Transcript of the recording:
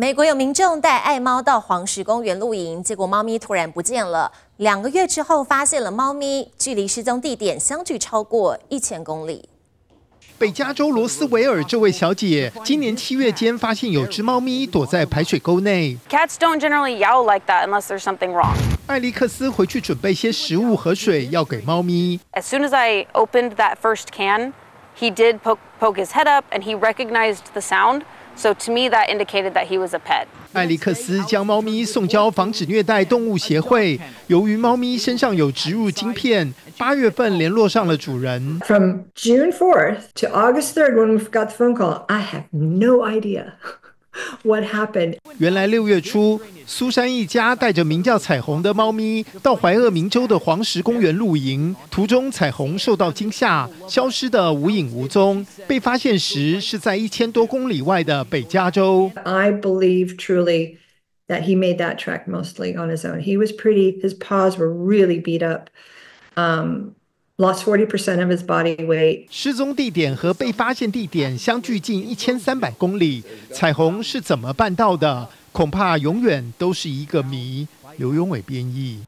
美国有民众带爱猫到黄石公园露营，结果猫咪突然不见了。两个月之后，发现了猫咪，距离失踪地点相距超过一千公里。北加州罗斯维尔这位小姐，今年七月间发现有只猫咪躲在排水沟内。Cats don't generally yowl like that unless there's something wrong. 艾利克斯回去准备些食物和水要给猫咪。As soon as I opened that first can, he did poke poke his head up and he recognized the sound. So to me, that indicated that he was a pet. 艾利克斯将猫咪送交防止虐待动物协会。由于猫咪身上有植入晶片，八月份联络上了主人。From June 4th to August 3rd, when we got the phone call, I have no idea. What happened？原来六月初，苏珊一家带着名叫彩虹的猫咪到怀俄明州的黄石公园露营，途中彩虹受到惊吓，消失的无影无踪。被发现时是在一千多公里外的北加州。I believe truly that he made that track mostly on his own. He was pretty. His paws were really beat up. Um. lost forty percent of his body weight. 失踪地点和被发现地点相距近一千三百公里，彩虹是怎么办到的？恐怕永远都是一个谜。刘永伟编译。